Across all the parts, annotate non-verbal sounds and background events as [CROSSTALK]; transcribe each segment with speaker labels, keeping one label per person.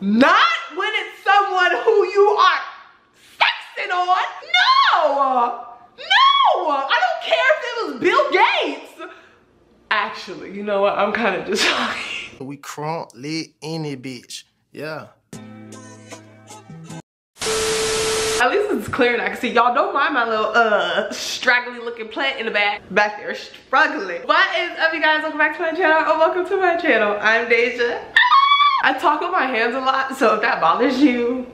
Speaker 1: Not when it's someone who you are sexing on. No! No! I don't care if it was Bill Gates. Actually, you know what? I'm kind of just [LAUGHS] talking.
Speaker 2: We crunk lit any bitch. Yeah.
Speaker 1: At least it's clear and I can see. Y'all don't mind my little uh straggly looking plant in the back. Back there struggling. What is up you guys? Welcome back to my channel or welcome to my channel. I'm DeJha. I talk with my hands a lot, so if that bothers you,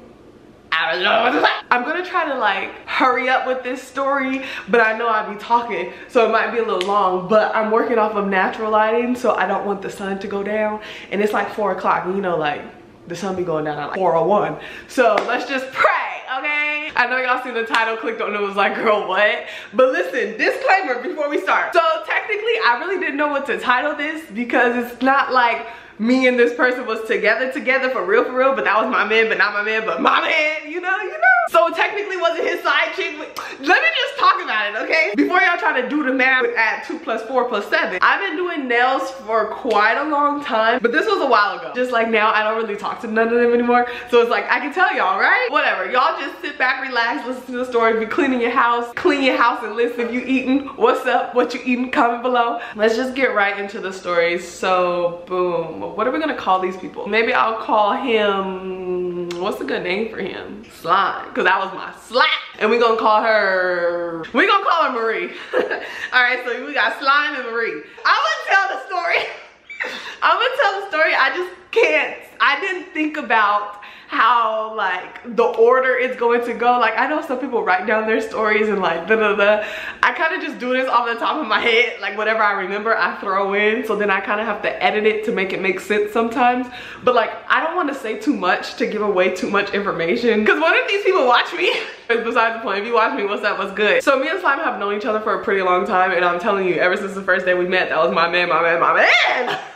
Speaker 1: I don't know. I'm gonna try to like hurry up with this story, but I know I'll be talking, so it might be a little long, but I'm working off of natural lighting, so I don't want the sun to go down. And it's like four o'clock, you know, like the sun be going down at like 401. So let's just pray, okay? I know y'all seen the title, clicked on it, was like, girl, what? But listen, disclaimer before we start. So technically, I really didn't know what to title this because it's not like me and this person was together together for real for real but that was my man but not my man but my man you know you know? So technically wasn't his side chick let me just talk about it okay? Before y'all try to do the math at two plus four plus seven i've been doing nails for quite a long time but this was a while ago. Just like now i don't really talk to none of them anymore. So it's like i can tell y'all right? Whatever y'all just sit back relax listen to the story be cleaning your house clean your house and listen if you eating what's up what you eating comment below. Let's just get right into the story. So boom what are we gonna call these people? Maybe I'll call him, what's a good name for him? Slime, cause that was my slap. And we gonna call her, we gonna call her Marie. [LAUGHS] All right, so we got Slime and Marie. I'm gonna tell the story. [LAUGHS] I'm gonna tell the story, I just can't, I didn't think about how like the order is going to go. Like I know some people write down their stories and like da da da. I kind of just do this off the top of my head. Like whatever I remember, I throw in. So then I kind of have to edit it to make it make sense sometimes. But like I don't want to say too much to give away too much information. Cause what if these people watch me? [LAUGHS] Besides the point, if you watch me, what's up, what's good? So me and Slime have known each other for a pretty long time. And I'm telling you, ever since the first day we met, that was my man, my man, my man. [LAUGHS]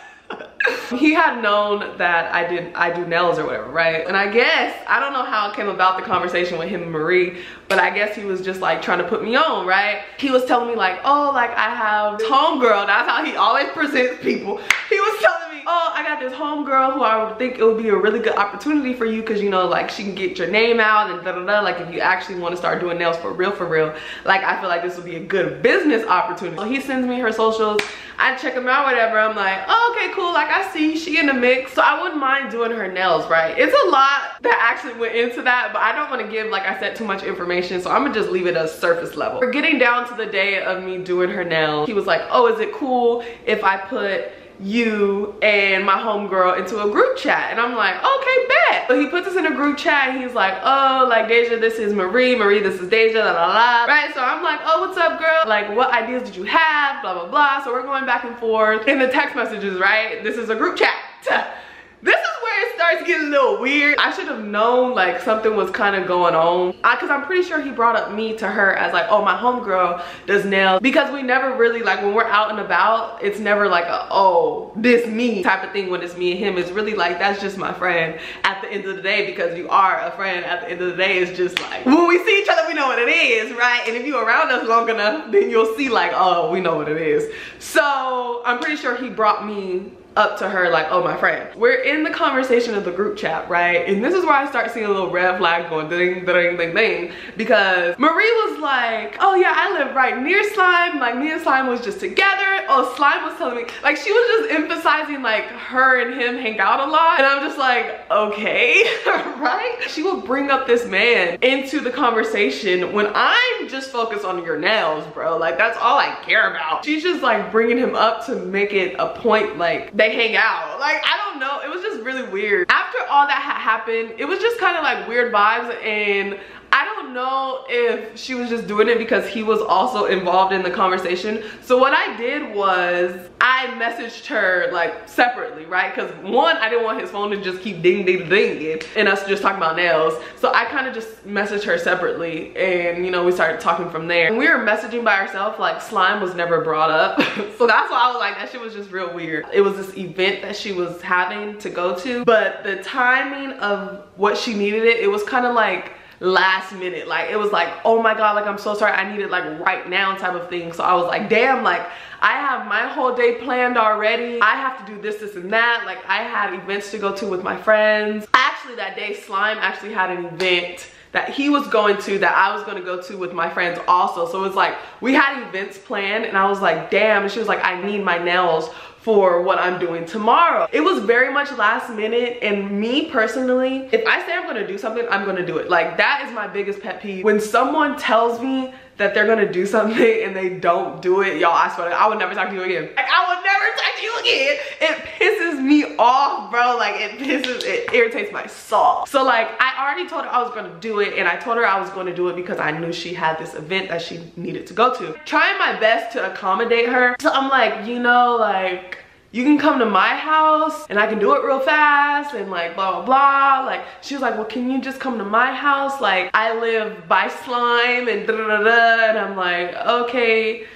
Speaker 1: [LAUGHS] he had known that I did I do nails or whatever, right? And I guess, I don't know how it came about the conversation with him and Marie, but I guess he was just like trying to put me on, right? He was telling me like, oh, like I have homegirl. That's how he always [LAUGHS] presents people. He was telling oh, I got this homegirl who I would think it would be a really good opportunity for you because, you know, like she can get your name out and da da da. Like if you actually want to start doing nails for real, for real, like I feel like this would be a good business opportunity. So he sends me her socials. I check them out, whatever. I'm like, oh, okay, cool. Like I see she in the mix. So I wouldn't mind doing her nails, right? It's a lot that actually went into that, but I don't want to give, like I said, too much information. So I'm gonna just leave it as surface level. We're getting down to the day of me doing her nails. He was like, oh, is it cool if I put you and my homegirl into a group chat. And I'm like, okay, bet. So he puts us in a group chat and he's like, oh, like DeJha, this is Marie. Marie, this is DeJha, la la la. Right, so I'm like, oh, what's up, girl? Like, what ideas did you have? Blah, blah, blah. So we're going back and forth in the text messages, right? This is a group chat. [LAUGHS] This is where it starts getting a little weird. I should have known like something was kind of going on. I, Cause I'm pretty sure he brought up me to her as like, oh, my homegirl does nails. Because we never really like when we're out and about, it's never like a, oh, this me type of thing when it's me and him. It's really like, that's just my friend at the end of the day because you are a friend at the end of the day. It's just like, when we see each other, we know what it is, right? And if you're around us long enough, then you'll see like, oh, we know what it is. So I'm pretty sure he brought me up to her like, oh, my friend. We're in the conversation of the group chat, right? And this is where I start seeing a little red flag going ding, ding, ding, ding. Because Marie was like, oh yeah, I live right near Slime. Like me and Slime was just together. Oh, Slime was telling me, like she was just emphasizing like her and him hang out a lot. And I'm just like, okay, [LAUGHS] right? She will bring up this man into the conversation when I'm just focused on your nails, bro. Like that's all I care about. She's just like bringing him up to make it a point like they hang out. Like, I don't know. It was just really weird. After all that had happened, it was just kind of like weird vibes and I don't know if she was just doing it because he was also involved in the conversation. So what I did was I messaged her like separately, right? Because one, I didn't want his phone to just keep ding ding ding and us just talking about nails. So I kind of just messaged her separately and you know, we started talking from there. When we were messaging by ourselves, like slime was never brought up. [LAUGHS] so that's why I was like, that shit was just real weird. It was this event that she was having to go to, but the timing of what she needed it, it was kind of like last minute. Like it was like oh my god like i'm so sorry. I need it like right now type of thing. So i was like damn like i have my whole day planned already. I have to do this this and that. Like i had events to go to with my friends. Actually that day Slime actually had an event that he was going to that I was going to go to with my friends also. So it's like we had events planned and I was like, damn. And she was like, I need my nails for what I'm doing tomorrow. It was very much last minute and me personally, if I say I'm gonna do something, I'm gonna do it. Like that is my biggest pet peeve. When someone tells me that they're gonna do something and they don't do it, y'all, I swear, I would never talk to you again. Like I would never talk to you again. It pisses me off, bro. Like it pisses, it irritates my soul. So like I already told her I was gonna do it and I told her I was gonna do it because I knew she had this event that she needed to go to. Trying my best to accommodate her. So I'm like, you know, like you can come to my house and I can do it real fast and like blah blah blah. Like she was like well can you just come to my house? Like I live by slime and da da da, da. and I'm like okay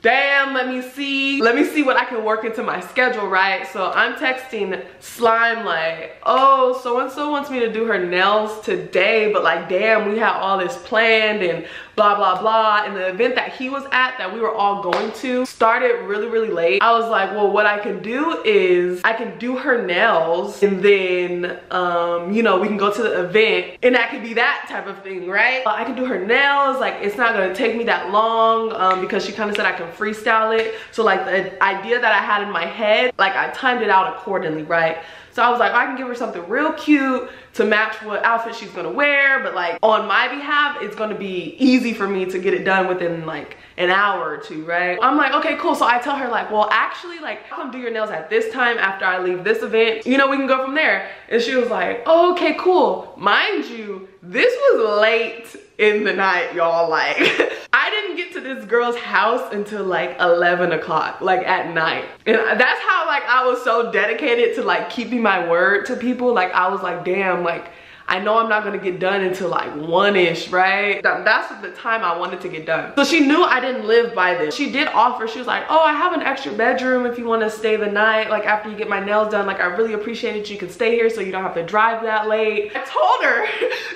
Speaker 1: damn let me see. Let me see what i can work into my schedule right? So i'm texting slime like oh so and so wants me to do her nails today but like damn we have all this planned and blah blah blah and the event that he was at that we were all going to started really really late. I was like well what i can do is i can do her nails and then um you know we can go to the event and that could be that type of thing right? I can do her nails like it's not gonna take me that long um because she kind of said i can freestyle it. So like the idea that i had in my head like i timed it out accordingly right so I was like, oh, I can give her something real cute to match what outfit she's gonna wear, but like on my behalf, it's gonna be easy for me to get it done within like an hour or two, right? I'm like, okay, cool. So I tell her like, well, actually like, I'll come do your nails at this time after I leave this event. You know, we can go from there. And she was like, oh, okay, cool. Mind you, this was late in the night, y'all. Like, [LAUGHS] I didn't get to this girl's house until like 11 o'clock, like at night. And that's how like I was so dedicated to like keeping my word to people. Like I was like, damn, like I know I'm not gonna get done until like one-ish, right? That, that's the time I wanted to get done. So she knew I didn't live by this. She did offer, she was like, oh, I have an extra bedroom if you wanna stay the night, like after you get my nails done, like I really appreciate it. You can stay here so you don't have to drive that late. I told her,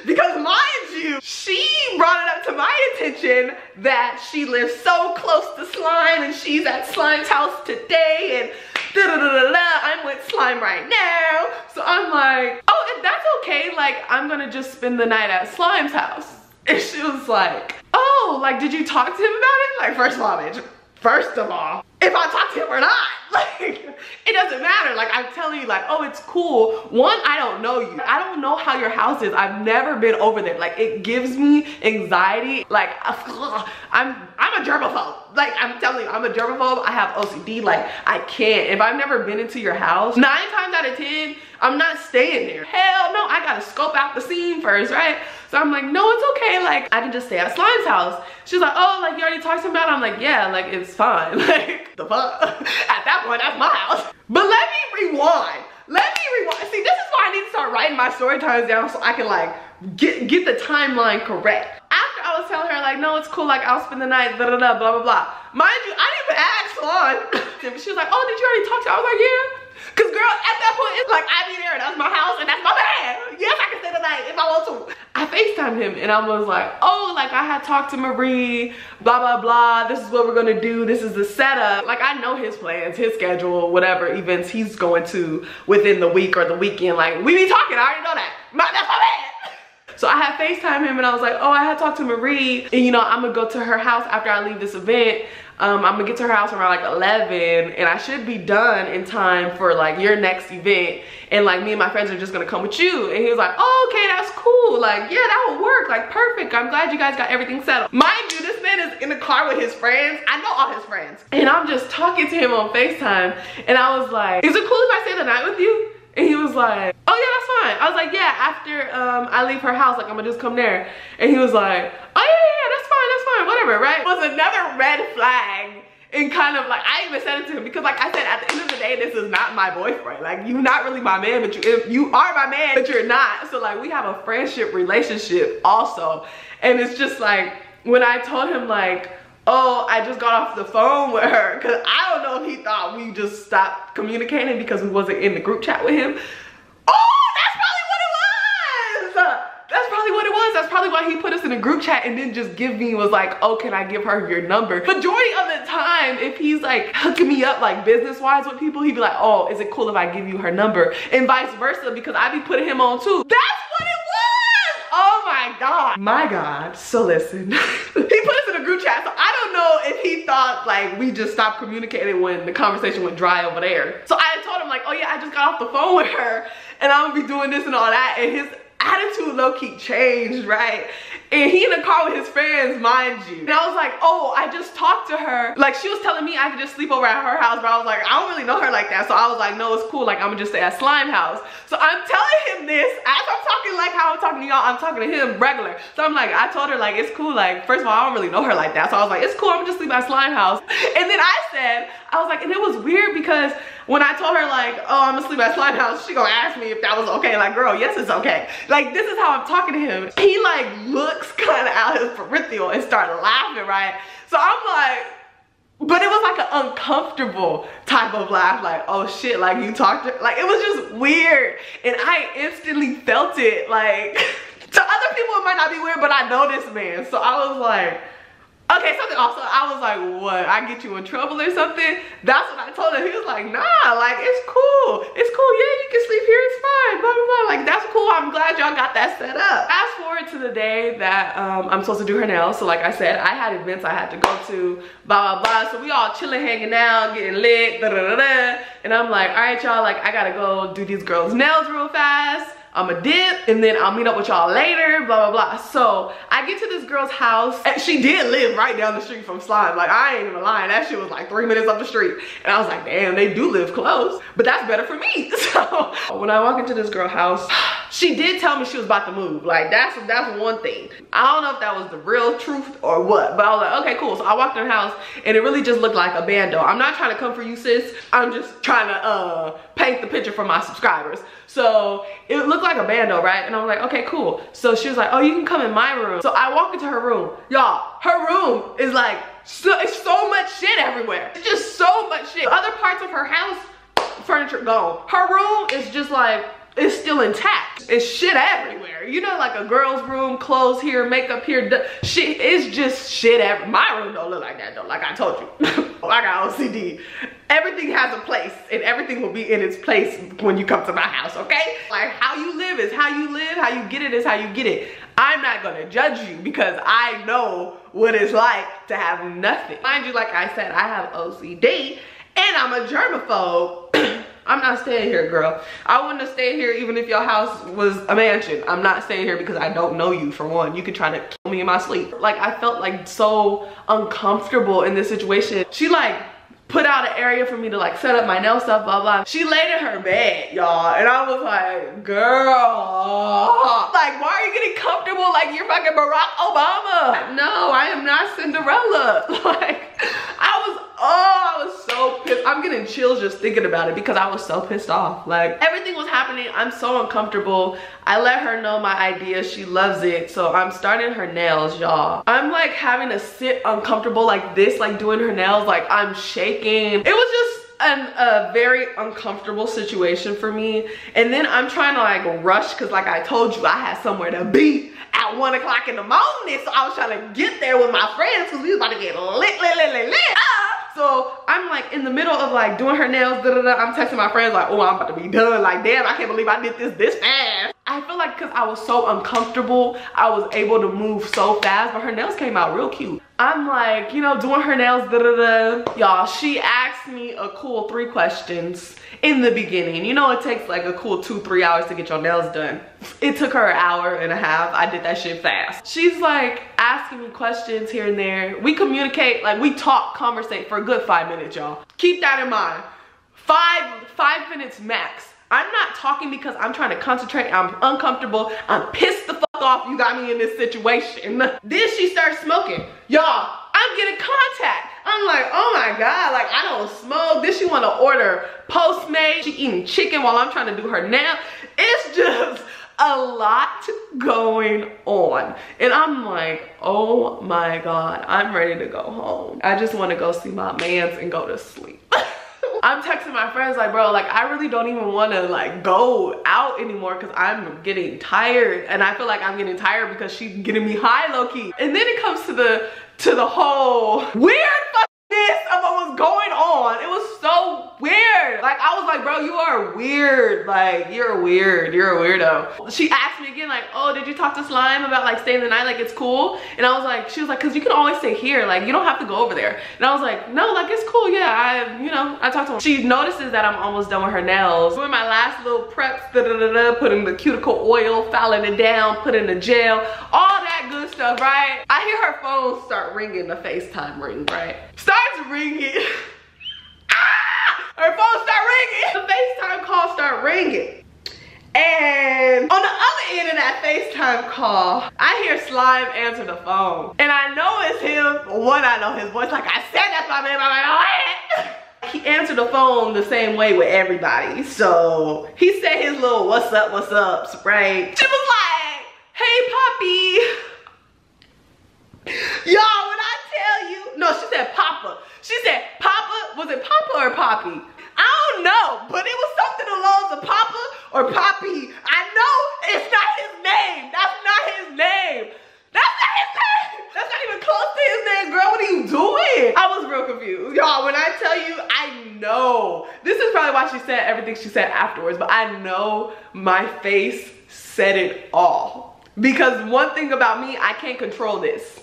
Speaker 1: [LAUGHS] because mind you, she brought it up to my attention that she lives so close to Slime and she's at Slime's house today and da da da I'm with Slime right now. So I'm like, oh, if that's okay, like I'm gonna just spend the night at Slime's house. And she was like, oh, like did you talk to him about it? Like first of all, bitch, first of all, if I talk to him or not. [LAUGHS] Like, it doesn't matter. Like, I'm telling you, like, oh, it's cool. One, I don't know you. I don't know how your house is. I've never been over there. Like, it gives me anxiety. Like, [SIGHS] I'm, I'm a germaphobe. Like, I'm telling you, I'm a germaphobe. I have OCD. Like, I can't. If I've never been into your house, nine times out of 10, I'm not staying there. Hell no, I gotta scope out the scene first, right? So I'm like, no, it's okay. Like, I can just stay at Slime's house. She's like, oh, like you already talked to him about it? I'm like, yeah, like it's fine. [LAUGHS] Like, the fuck? [LAUGHS] at that point, that's my house. But let me rewind. Let me rewind. See, this is why I need to start writing my story times down so I can like get, get the timeline correct. After I was telling her like, no, it's cool. Like I'll spend the night, da da, blah, blah, blah. Mind you, I didn't even ask Slime. [COUGHS] she was like, oh, did you already talk to her? I was like, yeah. Cause girl, at that point, it's like I be there, that's my house, and that's my bed. Yes, I can stay the night if I want to. I FaceTimed him and I was like, oh, like I had talked to Marie, blah, blah, blah. This is what we're gonna do. This is the setup. Like I know his plans, his schedule, whatever events he's going to within the week or the weekend. Like we be talking, I already know that. My, that's my bad. [LAUGHS] So I had FaceTime him and I was like, oh, I had talked to Marie and you know, I'm gonna go to her house after I leave this event um, I'm gonna get to her house around like 11 and I should be done in time for like your next event. And like me and my friends are just gonna come with you. And he was like, oh, okay, that's cool. Like, yeah, that would work. Like, perfect. I'm glad you guys got everything settled. Mind you, this man is in the car with his friends. I know all his friends. And I'm just talking to him on FaceTime. And I was like, is it cool if I stay the night with you? And he was like, oh yeah, that's fine. I was like, yeah, after um, I leave her house, like I'm gonna just come there. And he was like, oh yeah, yeah, that's fine, that's fine, whatever, right? Was another red flag and kind of like, I even said it to him because like I said, at the end of the day, this is not my boyfriend. Like you're not really my man, but you, you are my man, but you're not. So like we have a friendship relationship also. And it's just like, when I told him like, oh, I just got off the phone with her. Cause I don't know if he thought we just stopped communicating because we wasn't in the group chat with him. Oh, that's probably what it was. That's probably why he put us in a group chat and then just give me was like, oh, can I give her your number? Majority of the time, if he's like hooking me up like business wise with people, he'd be like, oh, is it cool if I give you her number? And vice versa because I'd be putting him on too. That's what it was! Oh my God. My God. So listen, [LAUGHS] he put us in a group chat. So I don't know if he thought like we just stopped communicating when the conversation went dry over there. So I told him like, oh yeah, I just got off the phone with her and I'm gonna be doing this and all that. And his attitude low-key changed, right? And he in the car with his friends, mind you. And I was like, oh, I just talked to her. Like she was telling me I could just sleep over at her house, but I was like, I don't really know her like that. So I was like, no, it's cool. Like I'm gonna just stay at Slime House. So I'm telling him this as I'm talking like how I'm talking to y'all, I'm talking to him regular. So I'm like, I told her like, it's cool. Like, first of all, I don't really know her like that. So I was like, it's cool. I'm gonna just sleep at Slime House. [LAUGHS] And then I said, I was like, and it was weird because when I told her like, oh, I'm gonna sleep at Slime House, she gonna ask me if that was okay. Like, girl, yes, it's okay. Like, this is how I'm talking to him. He like looks [LAUGHS] kind of out his peripheral and started laughing, right? So I'm like, but it was like an uncomfortable type of laugh like oh shit like you talked to like it was just weird and i instantly felt it like [LAUGHS] to other people it might not be weird but i know this man so i was like Okay, something also, I was like, what, I get you in trouble or something? That's what I told him. He was like, nah, like, it's cool. It's cool, yeah, you can sleep here, it's fine, blah, blah, blah. Like, that's cool, I'm glad y'all got that set up. Fast forward to the day that um, I'm supposed to do her nails. So like I said, I had events I had to go to, blah, blah, blah. So we all chilling, hanging out, getting lit, da, da, da, da. And I'm like, all right, y'all, like, I gotta go do these girls' nails real fast. I'm a dip and then I'll meet up with y'all later, blah, blah, blah. So I get to this girl's house and she did live right down the street from Slime. Like I ain't even lying, that shit was like three minutes up the street. And I was like, damn, they do live close, but that's better for me. [LAUGHS] So when I walk into this girl's house, she did tell me she was about to move. Like that's that's one thing. I don't know if that was the real truth or what, but I was like, okay, cool. So I walked in her house and it really just looked like a bando. I'm not trying to come for you, sis. I'm just trying to uh, paint the picture for my subscribers. So it looked like a bando, right? And I was like, okay, cool. So she was like, oh, you can come in my room. So I walk into her room. Y'all, her room is like, so, it's so much shit everywhere. It's just so much shit. Other parts of her house, furniture gone. Her room is just like, it's still intact. It's shit everywhere. You know, like a girl's room, clothes here, makeup here, shit, it's just shit everywhere. My room don't look like that though, like I told you. [LAUGHS] I got OCD. Everything has a place and everything will be in its place when you come to my house, okay? Like how you live is how you live, how you get it is how you get it. I'm not gonna judge you because I know what it's like to have nothing. Mind you, like I said, I have OCD and I'm a germaphobe. I'm not staying here, girl. I wouldn't have stayed here even if your house was a mansion. I'm not staying here because I don't know you, for one. You could try to kill me in my sleep. Like, I felt like so uncomfortable in this situation. She like put out an area for me to like set up my nail stuff, blah, blah. She laid in her bed, y'all. And I was like, girl, like, why are you getting comfortable like you're fucking Barack Obama? No, I am not Cinderella. [LAUGHS] Like, I was, oh, I was so pissed. I'm getting chills just thinking about it because I was so pissed off. Like, everything was happening. I'm so uncomfortable. I let her know my idea. She loves it. So I'm starting her nails, y'all. I'm like having to sit uncomfortable like this, like doing her nails. Like, I'm shaking. It was just an, a very uncomfortable situation for me. And then I'm trying to like rush because like I told you, I had somewhere to be at one o'clock in the morning. So I was trying to get there with my friends because we was about to get lit, lit, lit, lit, lit. So I'm like in the middle of like doing her nails, da, da, da. I'm texting my friends like, oh, I'm about to be done. Like, damn, I can't believe I did this this fast. I feel like because I was so uncomfortable, I was able to move so fast, but her nails came out real cute. I'm like, you know, doing her nails, da da da. Y'all, she asked me a cool three questions in the beginning. You know, it takes like a cool two, three hours to get your nails done. It took her an hour and a half. I did that shit fast. She's like asking me questions here and there. We communicate, like we talk, conversate for a good five minutes, y'all. Keep that in mind. Five, five minutes max. I'm not talking because I'm trying to concentrate. I'm uncomfortable. I'm pissed the fuck off you got me in this situation. [LAUGHS] Then she starts smoking. Y'all, I'm getting contact. I'm like, oh my God, like I don't smoke. Then she wanna order Postmates. She eating chicken while I'm trying to do her nap. It's just a lot going on. And I'm like, oh my God, I'm ready to go home. I just wanna go see my mans and go to sleep. I'm texting my friends like, bro, like I really don't even want to like go out anymore because I'm getting tired. And I feel like I'm getting tired because she's getting me high low key. And then it comes to the to the whole weird of what was going on. It was so weird. Like I was like, bro, you are weird. Like you're weird. You're a weirdo. She asked me again, like, oh, did you talk to Slime about like staying the night? Like it's cool. And I was like, she was like, cause you can always stay here. Like you don't have to go over there. And I was like, no, like it's cool. Yeah, I, you know, I talked to her. She notices that I'm almost done with her nails. Doing my last little preps, da da da da, putting the cuticle oil, filing it down, putting the gel, all good stuff, right? I hear her phone start ringing, the FaceTime ring, right? Starts ringing. [LAUGHS] ah! Her phone start ringing. The FaceTime call start ringing. And on the other end of that FaceTime call, I hear Slime answer the phone. And I know it's him. One, I know his voice. Like I said, that's my man. I'm like, oh, [LAUGHS] he answered the phone the same way with everybody. So he said his little what's up, what's up, right? She was like, hey, Poppy. [LAUGHS] Y'all, when I tell you, no, she said Papa. She said Papa, was it Papa or Poppy? I don't know, but it was something along the Papa or Poppy. I know it's not his name. That's not his name. That's not his name. That's not even close to his name, girl. What are you doing? I was real confused. Y'all, when I tell you, I know. This is probably why she said everything she said afterwards, but I know my face said it all. Because one thing about me, I can't control this.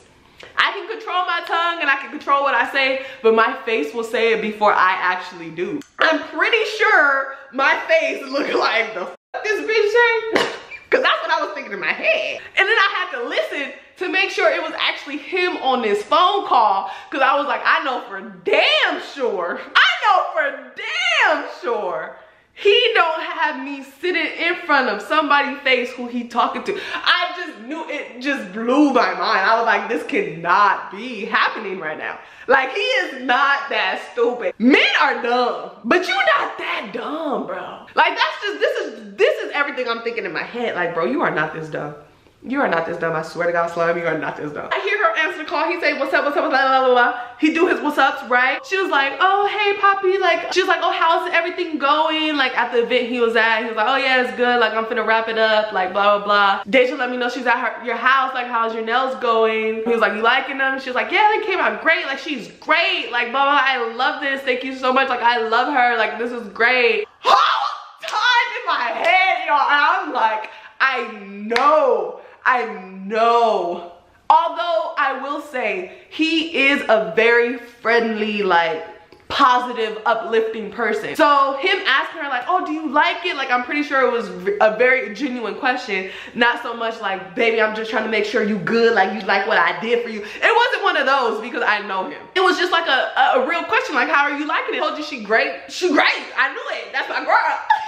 Speaker 1: I can control my tongue and I can control what I say, but my face will say it before I actually do. I'm pretty sure my face looked like the this bitch say. [LAUGHS] Cause that's what I was thinking in my head. And then I had to listen to make sure it was actually him on this phone call. Cause I was like, I know for damn sure. I know for damn sure he don't have me sitting in front of somebody's face who he talking to. I just knew it just blew my mind. I was like, this cannot be happening right now. Like he is not that stupid. Men are dumb, but you not that dumb, bro. Like that's just, this is, this is everything I'm thinking in my head. Like, bro, you are not this dumb. You are not this dumb. I swear to God, Slime, you are not this dumb. I hear her answer the call. He say, what's up, what's up, blah, blah, blah, blah. He do his what's ups, right? She was like, oh, hey, Poppy. Like, she was like, oh, how's everything going? Like, at the event he was at, he was like, oh, yeah, it's good. Like, I'm finna wrap it up. Like, blah, blah, blah. DeJha let me know she's at her, your house. Like, how's your nails going? He was like, you liking them? She was like, yeah, they came out great. Like, she's great. Like, blah, blah, I love this. Thank you so much. Like, I love her. Like, this is great. Whole time in my head, y'all. I'm like, I know I know. Although I will say he is a very friendly, like positive, uplifting person. So him asking her like, oh, do you like it? Like, I'm pretty sure it was a very genuine question. Not so much like, baby, I'm just trying to make sure you good. Like, you like what I did for you. It wasn't one of those because I know him. It was just like a, a, a real question. Like, how are you liking it? I told you she great. She great. I knew it. That's my girl. [LAUGHS]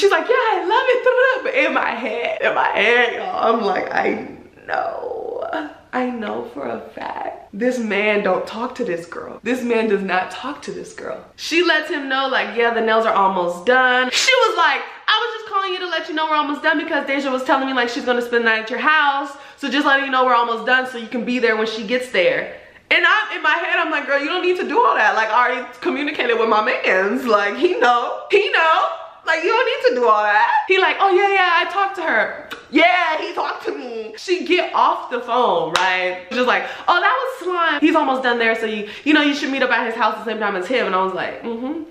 Speaker 1: She's like, yeah, I love it. But in my head, in my head, y'all, I'm like, I know. I know for a fact this man don't talk to this girl. This man does not talk to this girl. She lets him know like, yeah, the nails are almost done. She was like, I was just calling you to let you know we're almost done because DeJha was telling me like she's gonna spend the night at your house. So just letting you know we're almost done so you can be there when she gets there. And I'm in my head, I'm like, girl, you don't need to do all that. Like I already communicated with my mans. Like he know, he know. Like, you don't need to do all that. He like, oh yeah, yeah, I talked to her. Yeah, he talked to me. She get off the phone, right? Just like, oh, that was slime. He's almost done there, so you, you know, you should meet up at his house the same time as him. And I was like, mm-hmm.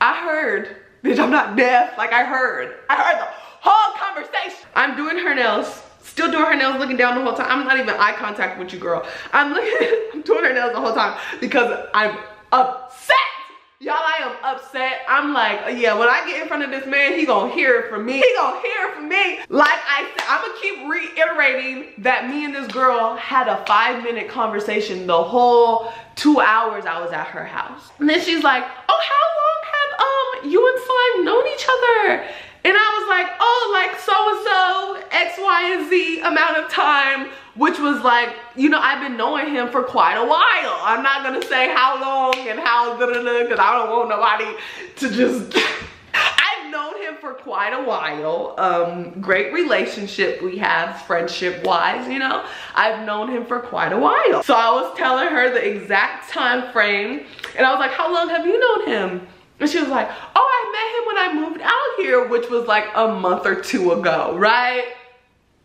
Speaker 1: I heard, bitch, I'm not deaf. Like, I heard. I heard the whole conversation. I'm doing her nails still doing her nails looking down the whole time i'm not even eye contact with you girl i'm looking [LAUGHS] i'm doing her nails the whole time because i'm upset Y'all, upset. I'm like, yeah, when I get in front of this man, he gonna hear it from me. He gonna hear it from me. Like I said, I'm gonna keep reiterating that me and this girl had a five minute conversation the whole two hours I was at her house. And then she's like, oh, how long have um you and Slime known each other? And I was like, oh, like so-and-so, X, Y, and Z amount of time, which was like, you know, I've been knowing him for quite a while. I'm not gonna say how long and how because I don't want nobody to just, [LAUGHS] I've known him for quite a while. Um, great relationship we have, friendship wise, you know. I've known him for quite a while. So I was telling her the exact time frame and I was like, how long have you known him? And she was like, oh, I met him when I moved out here, which was like a month or two ago, right?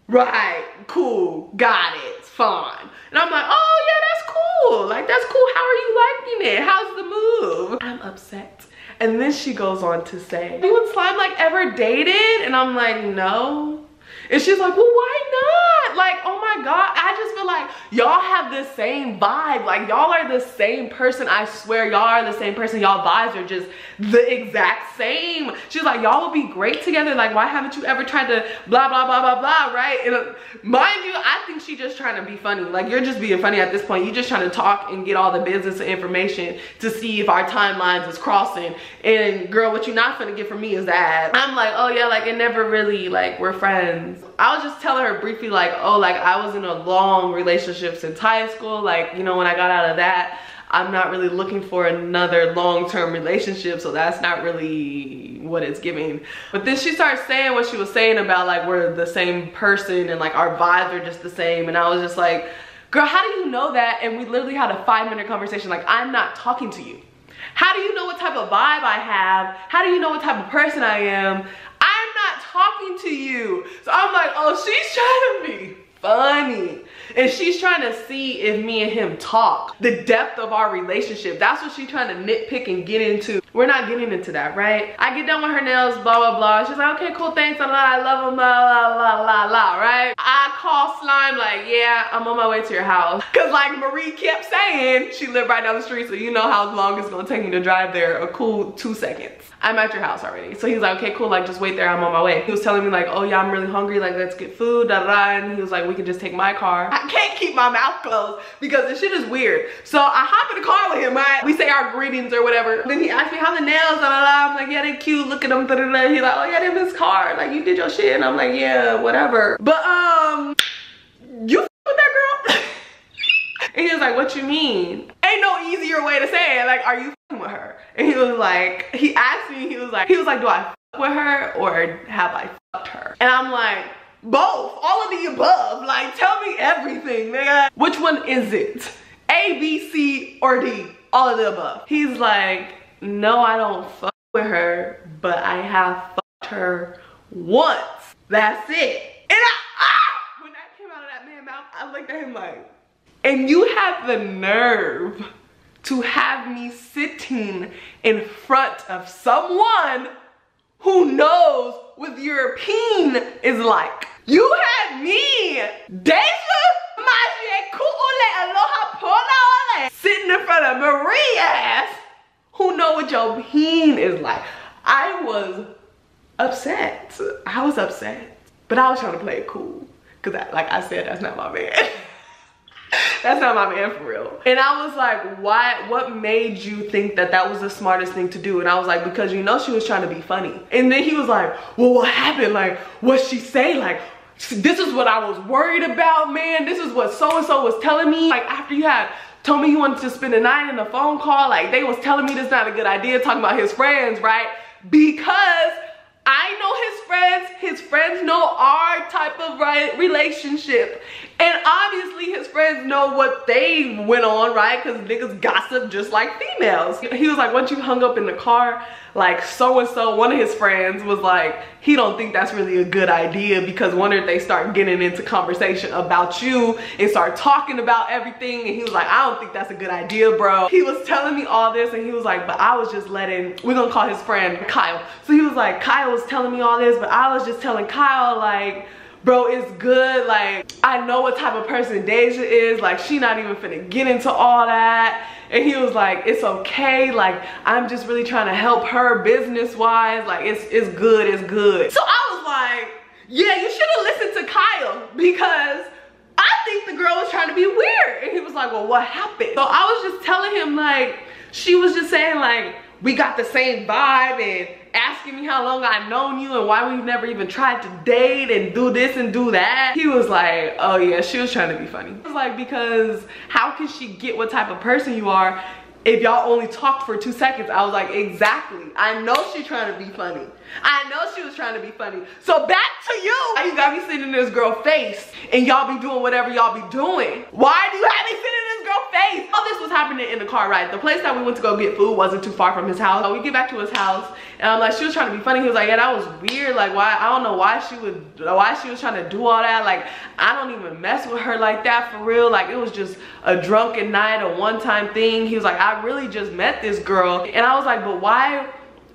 Speaker 1: Right, cool, got it, fine. And I'm like, oh yeah, that's cool. Like, that's cool. How are you liking it? How's the move? I'm upset. And then she goes on to say, and Slime like ever dated? And I'm like, no. And she's like, well, why not? Like, oh my God. I just feel like y'all have the same vibe. Like, y'all are the same person. I swear, y'all are the same person. Y'all vibes are just the exact same. She's like, y'all will be great together. Like, why haven't you ever tried to blah, blah, blah, blah, blah, right? And uh, mind you, I think she's just trying to be funny. Like, you're just being funny at this point. You're just trying to talk and get all the business and information to see if our timelines is crossing. And girl, what you're not gonna get from me is that. I'm like, oh yeah, like it never really, like, we're friends I was just telling her briefly like, oh, like I was in a long relationship since high school. Like, you know, when I got out of that, I'm not really looking for another long-term relationship. So that's not really what it's giving. But then she starts saying what she was saying about like we're the same person and like our vibes are just the same. And I was just like, girl, how do you know that? And we literally had a five minute conversation. Like I'm not talking to you. How do you know what type of vibe I have? How do you know what type of person I am? Talking to you. So I'm like, oh, she's trying to be funny. And she's trying to see if me and him talk. The depth of our relationship. That's what she's trying to nitpick and get into. We're not getting into that, right? I get done with her nails, blah, blah, blah. She's like, okay, cool, thanks, a lot. I love them, blah, blah, blah, blah, blah, right? I call Slime like, yeah, I'm on my way to your house. Cause like Marie kept saying, she lived right down the street, so you know how long it's gonna take me to drive there, a cool two seconds. I'm at your house already. So he's like, okay, cool, like just wait there, I'm on my way. He was telling me like, oh yeah, I'm really hungry, like let's get food, da da, and he was like, we can just take my car. I can't keep my mouth closed because this shit is weird. So I hop in the car with him, right? We say our greetings or whatever. Then he asked me how the nails, da. I'm like, yeah, they cute, look at them. He's like, oh yeah, they his car, like you did your shit. And I'm like, yeah, whatever. But um, you with that girl? [LAUGHS] and he was like, what you mean? Ain't no easier way to say it. Like, are you with her? And he was like, he asked me, he was like, he was like, do I with her or have I fucked her? And I'm like, both, all of the above. Like, tell me everything, nigga. Which one is it? A, B, C, or D? All of the above. He's like, no, I don't fuck with her, but I have fucked her once. That's it. And I, ah! When that came out of that man's mouth, I looked at him like, and you have the nerve to have me sitting in front of someone who knows what European is like. You had me, DeJha sitting in front of Marie ass who know what your peen is like. I was upset. I was upset, but I was trying to play it cool. Cause like I said, that's not my man. [LAUGHS] That's not my man for real. And I was like, why, what made you think that that was the smartest thing to do? And I was like, because you know she was trying to be funny. And then he was like, well, what happened? Like, what she say? Like, this is what I was worried about, man. This is what so-and-so was telling me. Like, after you had told me he wanted to spend the night in a phone call, like, they was telling me this not a good idea, talking about his friends, right? Because I know his friends, his friends know our type of right relationship. And obviously his friends know what they went on, right? Because niggas gossip just like females. He was like, once you hung up in the car, like so-and-so, one of his friends was like, he don't think that's really a good idea because one if they start getting into conversation about you and start talking about everything. And he was like, I don't think that's a good idea, bro. He was telling me all this and he was like, but I was just letting, we're gonna call his friend Kyle. So he was like, Kyle was telling me all this, but I was just telling Kyle like, bro it's good like i know what type of person DeJha is like she not even finna get into all that. And he was like it's okay like i'm just really trying to help her business wise like it's it's good it's good. So i was like yeah you should have listened to kyle because i think the girl was trying to be weird. And he was like well what happened? So i was just telling him like she was just saying like we got the same vibe and asking me how long I've known you and why we've never even tried to date and do this and do that. He was like, oh yeah, she was trying to be funny. I was like, because how can she get what type of person you are if y'all only talked for two seconds. I was like, exactly. I know she's trying to be funny. I know she was trying to be funny. So back to you. You got me sitting in this girl face and y'all be doing whatever y'all be doing. Why do you have me sitting in this girl face? All this was happening in the car ride. The place that we went to go get food wasn't too far from his house. So we get back to his house and I'm like, she was trying to be funny. He was like, yeah, that was weird. Like why, I don't know why she would, why she was trying to do all that. Like I don't even mess with her like that for real. Like it was just a drunken night, a one time thing. He was like, I really just met this girl. And I was like, but why,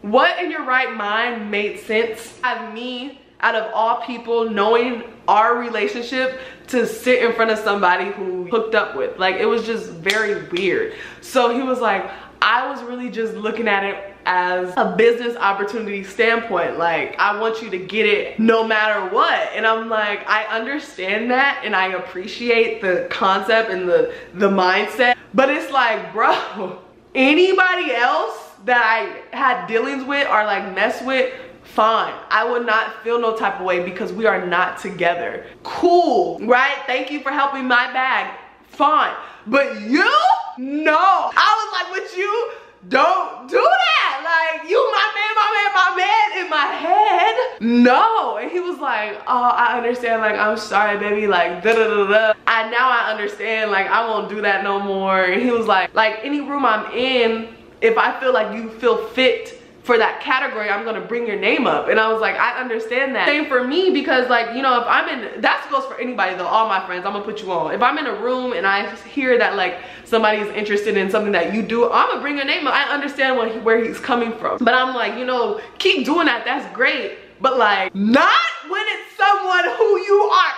Speaker 1: what in your right mind made sense of me out of all people knowing our relationship to sit in front of somebody who hooked up with like it was just very weird so he was like i was really just looking at it as a business opportunity standpoint like i want you to get it no matter what and i'm like i understand that and i appreciate the concept and the the mindset but it's like [LAUGHS] bro anybody else that I had dealings with or like mess with, fine. I would not feel no type of way because we are not together. Cool, right? Thank you for helping my bag. Fine. But you? No. I was like, with you, don't do that. Like, you my man, my man, my man in my head. No. And he was like, oh, I understand. Like, I'm sorry, baby. Like, da da da da. I now I understand. Like, I won't do that no more. And he was like, like any room I'm in, if I feel like you feel fit for that category, I'm gonna bring your name up. And I was like, I understand that. Same for me because like, you know, if I'm in, that goes for anybody though, all my friends, I'm gonna put you on. If I'm in a room and I hear that like somebody is interested in something that you do, I'm gonna bring your name up. I understand what he, where he's coming from. But I'm like, you know, keep doing that, that's great. But like, not when it's someone who you are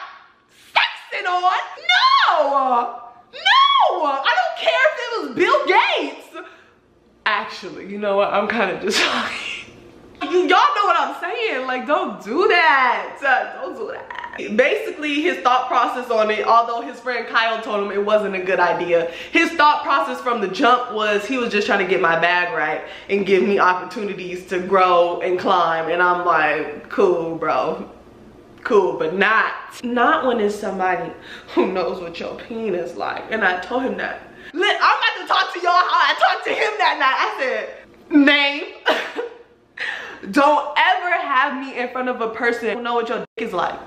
Speaker 1: sexing on. No, no, I don't care if it was Bill Gates actually, you know what? I'm kind of just [LAUGHS] Y'all know what I'm saying. Like, don't do that. Don't do that. Basically, his thought process on it, although his friend Kyle told him it wasn't a good idea, his thought process from the jump was he was just trying to get my bag right and give me opportunities to grow and climb. And I'm like, cool, bro. Cool, but not. Not when it's somebody who knows what your penis like. And I told him that I'm about to talk to y'all how I talked to him that night. I said, name. [LAUGHS] don't ever have me in front of a person who know what your dick is like.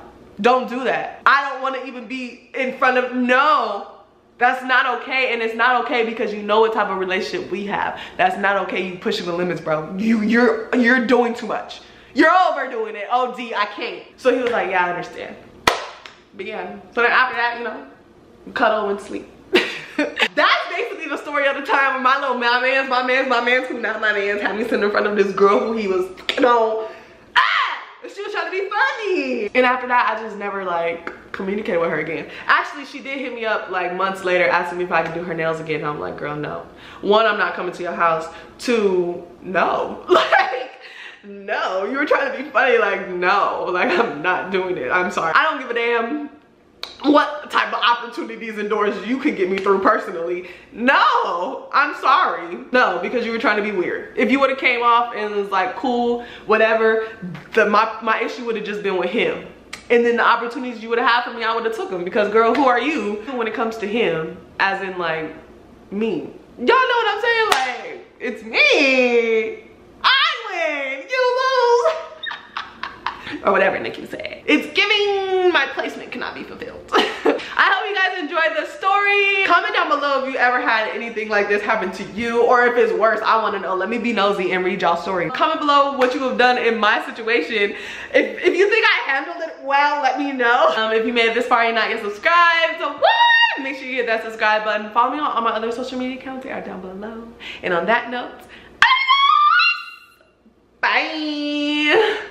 Speaker 1: Don't do that. I don't want to even be in front of, no. That's not okay, and it's not okay because you know what type of relationship we have. That's not okay. You pushing the limits, bro. You you're you're doing too much. You're overdoing it. Oh, D, I can't. So he was like, yeah, I understand. But yeah. So then after that, you know, cuddle and sleep. Basically story of the time when my little my man's, my man's, my man's, who not my man's, had me sitting in front of this girl who he was, you know, ah! She was trying to be funny. And after that, I just never like communicated with her again. Actually, she did hit me up like months later asking me if I could do her nails again. I'm like, girl, no. One, I'm not coming to your house. Two, no. [LAUGHS] Like, no. You were trying to be funny. Like, no. Like, I'm not doing it. I'm sorry. I don't give a damn what type of opportunities and doors you can get me through personally. No, I'm sorry. No, because you were trying to be weird. If you would have came off and was like, cool, whatever, the, my, my issue would have just been with him. And then the opportunities you would have had for me, I would have took them. Because girl, who are you when it comes to him? As in like, me. Y'all know what I'm saying? Like, it's me. I win, you lose [LAUGHS] or whatever Nicki said. It's giving my placement cannot be fulfilled. [LAUGHS] I hope you guys enjoyed the story. Comment down below if you ever had anything like this happen to you or if it's worse, I wanna know. Let me be nosy and read y'all story. Comment below what you have done in my situation. If, if you think I handled it well, let me know. Um, if you made it this far and not yet subscribed, so what? Make sure you hit that subscribe button. Follow me on all my other social media accounts. They are down below. And on that note, bye.